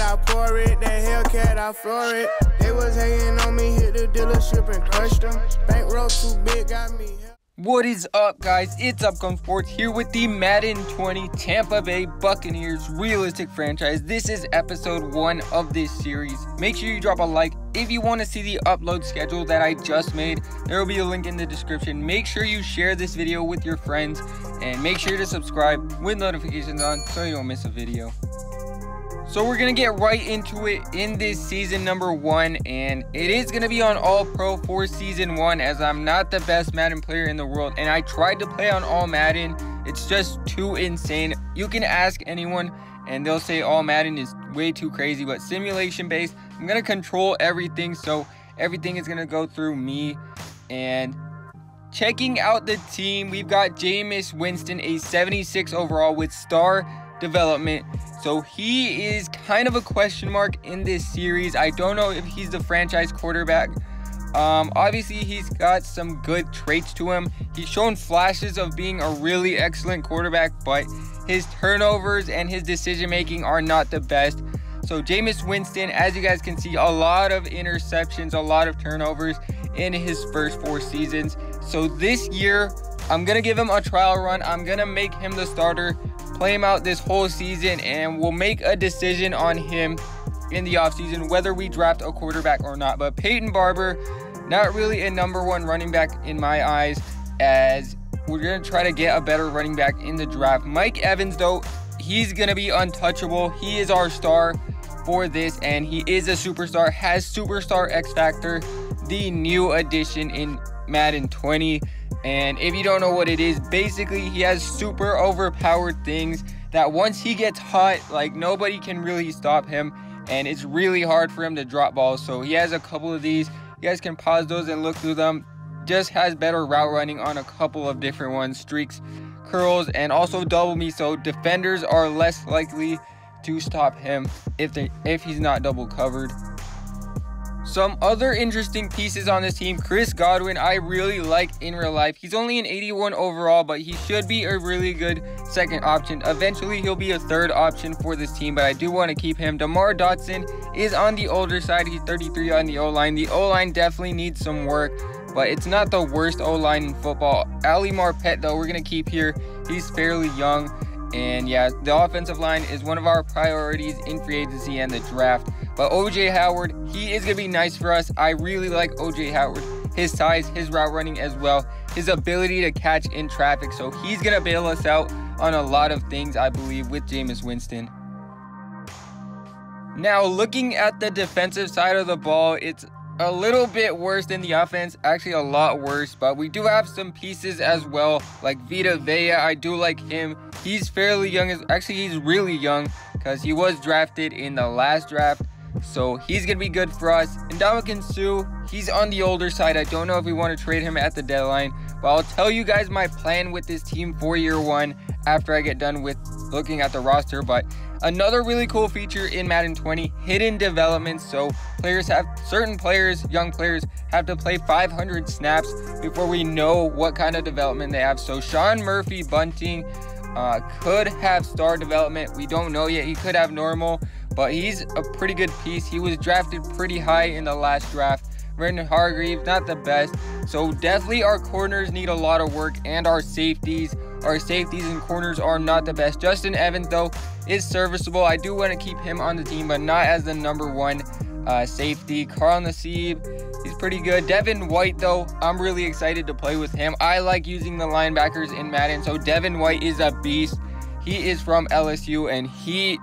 I pour it. That Hellcat, I floor it. They was hating on me, hit the dealership and crushed them. Bankroll too big, got me. What is up, guys? It's Upcome Sports here with the Madden 20 Tampa Bay Buccaneers realistic franchise. This is episode one of this series. Make sure you drop a like if you want to see the upload schedule that I just made. There will be a link in the description. Make sure you share this video with your friends and make sure to subscribe with notifications on so you don't miss a video. So we're going to get right into it in this season number one, and it is going to be on All Pro for season one as I'm not the best Madden player in the world, and I tried to play on All Madden. It's just too insane. You can ask anyone, and they'll say All Madden is way too crazy, but simulation based, I'm going to control everything, so everything is going to go through me, and checking out the team, we've got Jameis Winston, a 76 overall with star development. So he is kind of a question mark in this series. I don't know if he's the franchise quarterback. Um, obviously, he's got some good traits to him. He's shown flashes of being a really excellent quarterback, but his turnovers and his decision making are not the best. So, Jameis Winston, as you guys can see, a lot of interceptions, a lot of turnovers in his first four seasons. So, this year, I'm going to give him a trial run. I'm going to make him the starter play him out this whole season, and we'll make a decision on him in the offseason whether we draft a quarterback or not. But Peyton Barber, not really a number one running back in my eyes, as we're going to try to get a better running back in the draft. Mike Evans, though, he's going to be untouchable. He is our star for this, and he is a superstar, has superstar X Factor, the new addition in Madden 20. And if you don't know what it is, basically he has super overpowered things that once he gets hot, like nobody can really stop him. And it's really hard for him to drop balls. So he has a couple of these. You guys can pause those and look through them. Just has better route running on a couple of different ones, streaks, curls, and also double me. So defenders are less likely to stop him if they if he's not double covered. Some other interesting pieces on this team, Chris Godwin, I really like in real life. He's only an 81 overall, but he should be a really good second option. Eventually, he'll be a third option for this team, but I do want to keep him. DeMar Dotson is on the older side. He's 33 on the O-line. The O-line definitely needs some work, but it's not the worst O-line in football. Ali Marpet, though, we're going to keep here. He's fairly young. And yeah, the offensive line is one of our priorities in free agency and the draft. But OJ Howard, he is going to be nice for us. I really like OJ Howard. His size, his route running as well, his ability to catch in traffic. So he's going to bail us out on a lot of things, I believe, with Jameis Winston. Now, looking at the defensive side of the ball, it's a little bit worse than the offense, actually a lot worse, but we do have some pieces as well, like Vita Vea, I do like him. He's fairly young, actually he's really young, because he was drafted in the last draft, so he's going to be good for us. And Ndamukong Suh, he's on the older side, I don't know if we want to trade him at the deadline, but I'll tell you guys my plan with this team for year one after I get done with looking at the roster, but Another really cool feature in Madden 20, hidden development. So players have, certain players, young players, have to play 500 snaps before we know what kind of development they have. So Sean Murphy Bunting uh, could have star development. We don't know yet. He could have normal, but he's a pretty good piece. He was drafted pretty high in the last draft. Vernon Hargreaves, not the best. So definitely our corners need a lot of work and our safeties. Our safeties and corners are not the best. Justin Evans, though, is serviceable. I do want to keep him on the team, but not as the number one uh, safety. Carl Nassib, he's pretty good. Devin White, though, I'm really excited to play with him. I like using the linebackers in Madden, so Devin White is a beast. He is from LSU, and he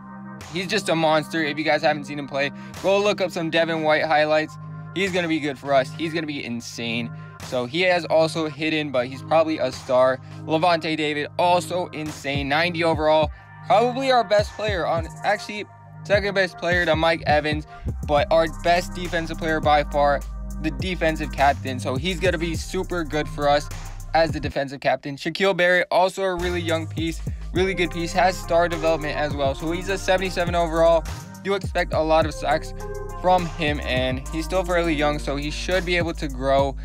he's just a monster. If you guys haven't seen him play, go look up some Devin White highlights. He's going to be good for us. He's going to be insane. So he has also hidden, but he's probably a star. Lavonte David, also insane. 90 overall. Probably our best player on actually second best player to Mike Evans, but our best defensive player by far, the defensive captain. So he's gonna be super good for us as the defensive captain. Shaquille Barrett, also a really young piece, really good piece, has star development as well. So he's a 77 overall. Do expect a lot of sacks from him, and he's still fairly young, so he should be able to grow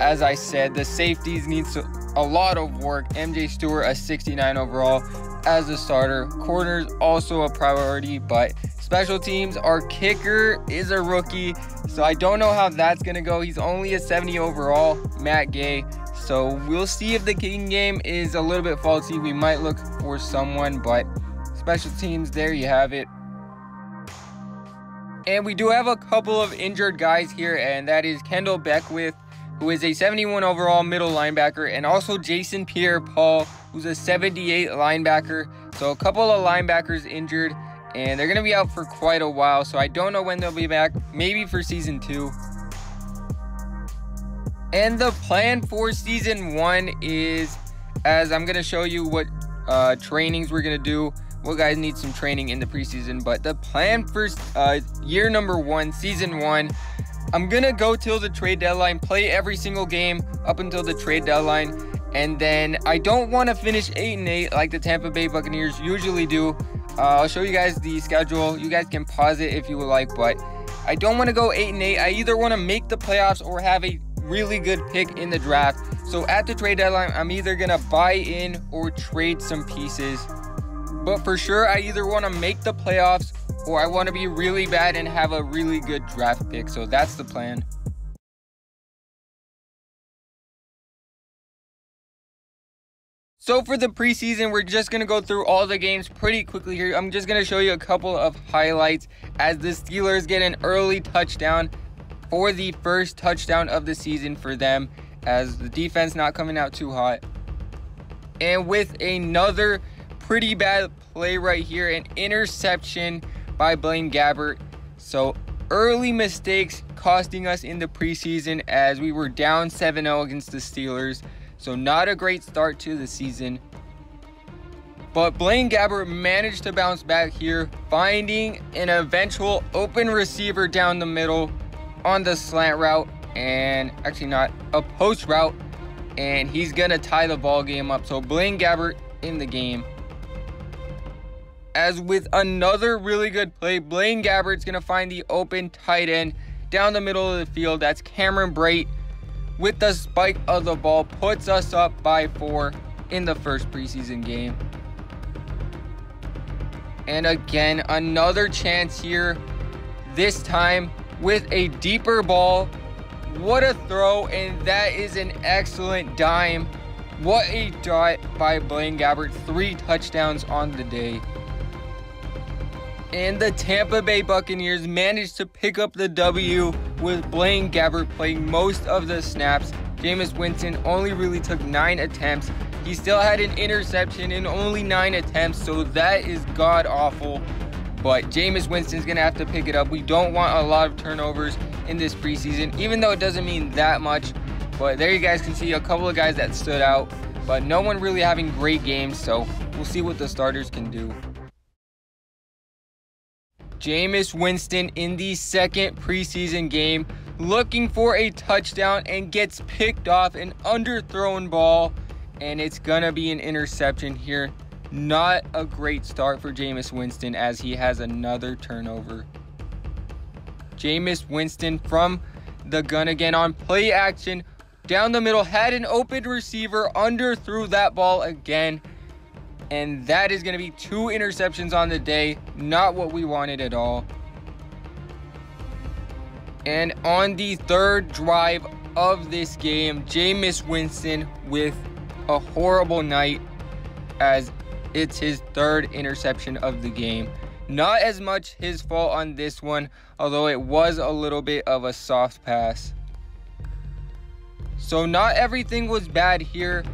as I said, the safeties needs a lot of work. MJ Stewart, a 69 overall. as a starter. Corners also a priority, but special teams, our kicker is a rookie. So I don't know how that's to go. He's only a 70 overall, Matt Gay. So we'll see if the kicking game is a little bit faulty. We might look for someone, but special teams, there you have it. And we do have a couple of injured guys here, and that is Kendall Beckwith, who is a 71 overall middle linebacker, and also Jason Pierre Paul, who's a 78 linebacker. So a couple of linebackers injured, and they're going to be out for quite a while. So I don't know when they'll be back, maybe for season two. And the plan for season one is, as I'm going to show you what uh, trainings we're going to do well, guys need some training in the preseason, but the plan for uh, year number one, season one, I'm gonna go till the trade deadline, play every single game up until the trade deadline, and then I don't want to finish eight and eight like the Tampa Bay Buccaneers usually do. Uh, I'll show you guys the schedule. You guys can pause it if you would like, but I don't want to go eight and eight. I either want to make the playoffs or have a really good pick in the draft. So at the trade deadline, I'm either gonna buy in or trade some pieces. But for sure, I either want to make the playoffs or I want to be really bad and have a really good draft pick. So that's the plan. So for the preseason, we're just going to go through all the games pretty quickly here. I'm just going to show you a couple of highlights as the Steelers get an early touchdown for the first touchdown of the season for them as the defense not coming out too hot. And with another pretty bad play right here. An interception by Blaine Gabbert. So early mistakes costing us in the preseason as we were down 7-0 against the Steelers. So not a great start to the season. But Blaine Gabbert managed to bounce back here, finding an eventual open receiver down the middle on the slant route and actually not a post route and he's gonna tie the ball game up. So Blaine Gabbert in the game. As with another really good play, Blaine Gabbert's to find the open tight end down the middle of the field. That's Cameron Brate with the spike of the ball, puts us up by four in the first preseason game. And again, another chance here, this time with a deeper ball. What a throw, and that is an excellent dime. What a dot by Blaine Gabbert. Three touchdowns on the day and the Tampa Bay Buccaneers managed to pick up the W with Blaine Gabbert playing most of the snaps. Jameis Winston only really took nine attempts. He still had an interception in only nine attempts, so that is god awful. But Jameis Winston's gonna have to pick it up. We don't want a lot of turnovers in this preseason, even though it doesn't mean that much. But there you guys can see a couple of guys that stood out, but no one really having great games, so we'll see what the starters can do. Jameis Winston in the second preseason game looking for a touchdown and gets picked off an underthrown ball and it's gonna be an interception here. Not a great start for Jameis Winston as he has another turnover. Jameis Winston from the gun again on play action down the middle had an open receiver underthrew that ball again and that is going to be two interceptions on the day. Not what we wanted at all. And on the third drive of this game, Jameis Winston with a horrible night as it's his third interception of the game. Not as much his fault on this one, although it was a little bit of a soft pass. So not everything was bad here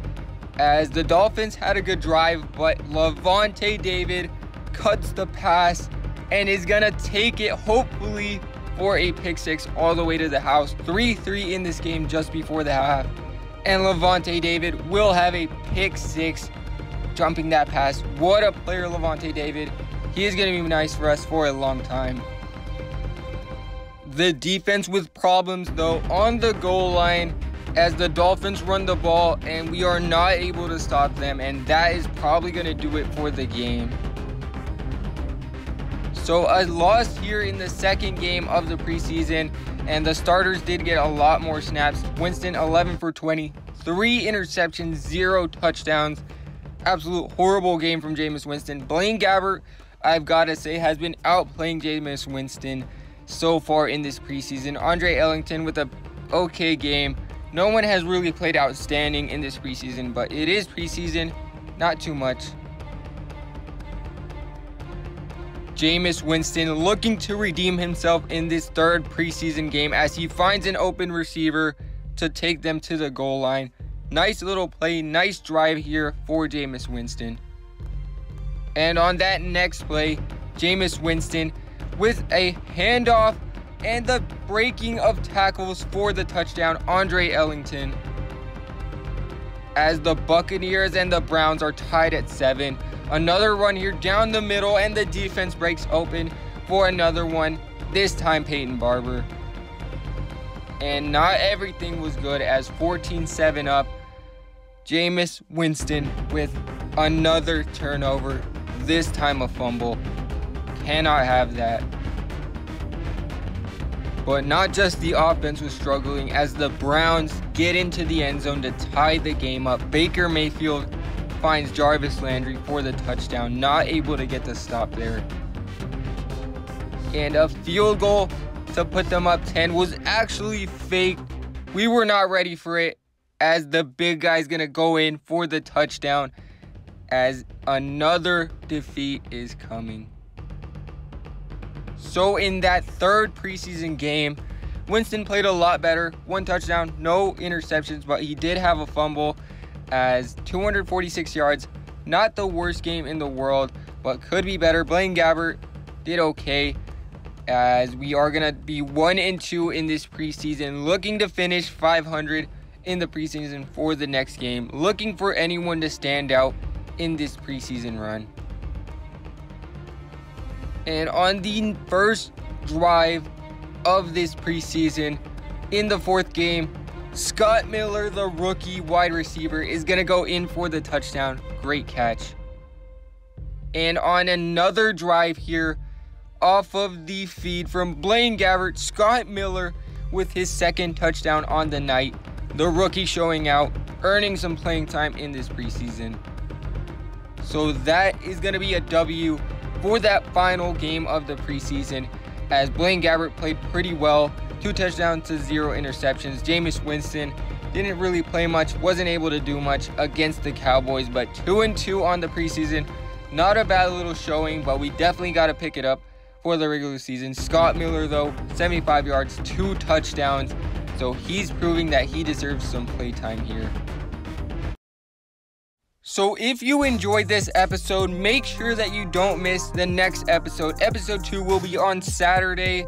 as the Dolphins had a good drive, but Lavonte David cuts the pass and is gonna take it hopefully for a pick six all the way to the house. 3-3 in this game just before the half. And Lavonte David will have a pick six jumping that pass. What a player Lavonte David. He is gonna be nice for us for a long time. The defense with problems though on the goal line as the Dolphins run the ball and we are not able to stop them and that is probably going to do it for the game. So a loss here in the second game of the preseason and the starters did get a lot more snaps. Winston 11 for 20, 3 interceptions, 0 touchdowns absolute horrible game from Jameis Winston. Blaine Gabbert, I've got to say, has been outplaying Jameis Winston so far in this preseason. Andre Ellington with a okay game. No one has really played outstanding in this preseason, but it is preseason, not too much. Jameis Winston looking to redeem himself in this third preseason game as he finds an open receiver to take them to the goal line. Nice little play, nice drive here for Jameis Winston. And on that next play, Jameis Winston with a handoff and the breaking of tackles for the touchdown, Andre Ellington. As the Buccaneers and the Browns are tied at seven. Another run here down the middle, and the defense breaks open for another one. This time, Peyton Barber. And not everything was good as 14 7 up. Jameis Winston with another turnover, this time a fumble. Cannot have that. But not just the offense was struggling as the Browns get into the end zone to tie the game up. Baker Mayfield finds Jarvis Landry for the touchdown, not able to get the stop there. And a field goal to put them up 10 was actually faked. We were not ready for it as the big guy's going to go in for the touchdown as another defeat is coming. So, in that third preseason game, Winston played a lot better. One touchdown, no interceptions, but he did have a fumble as 246 yards. Not the worst game in the world, but could be better. Blaine Gabbert did okay as we are going to be 1 and 2 in this preseason, looking to finish 500 in the preseason for the next game, looking for anyone to stand out in this preseason run. And on the first drive of this preseason, in the fourth game, Scott Miller, the rookie wide receiver, is going to go in for the touchdown. Great catch. And on another drive here, off of the feed from Blaine Gabbert, Scott Miller with his second touchdown on the night. The rookie showing out, earning some playing time in this preseason. So that is going to be a W for that final game of the preseason as Blaine Gabbert played pretty well two touchdowns to zero interceptions. Jameis Winston didn't really play much, wasn't able to do much against the Cowboys, but two and two on the preseason. Not a bad little showing, but we definitely got to pick it up for the regular season. Scott Miller, though, 75 yards, two touchdowns. So he's proving that he deserves some playtime here. So if you enjoyed this episode, make sure that you don't miss the next episode. Episode 2 will be on Saturday,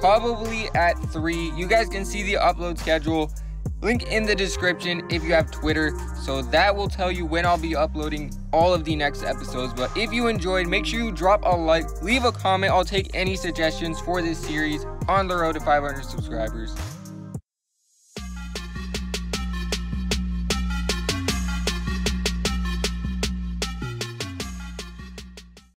probably at 3. You guys can see the upload schedule. Link in the description if you have Twitter. So that will tell you when I'll be uploading all of the next episodes. But if you enjoyed, make sure you drop a like, leave a comment. I'll take any suggestions for this series on the road to 500 subscribers.